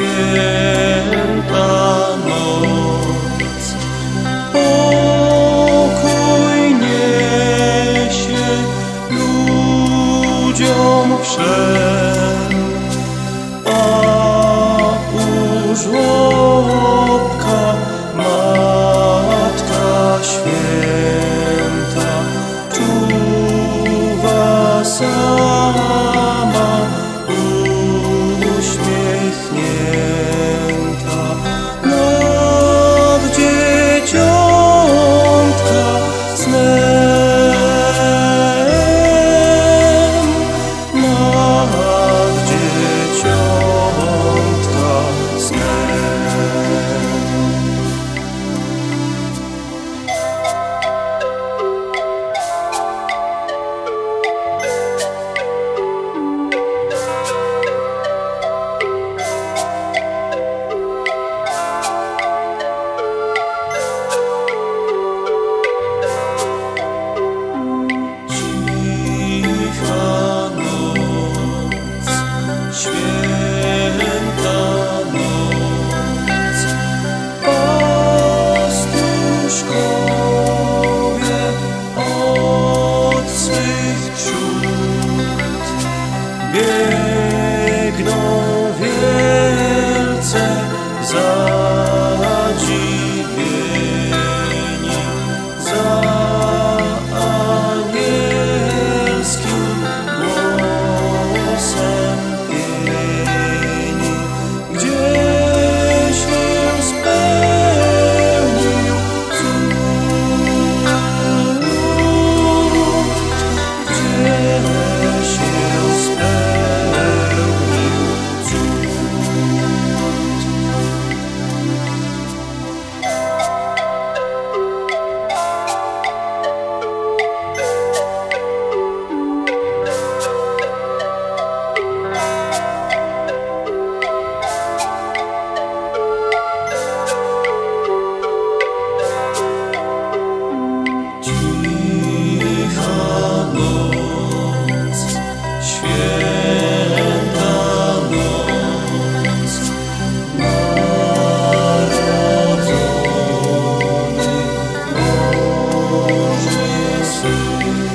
święta noc Pokój niesie ludziom wszem A u żłobka Matka Święta. soon.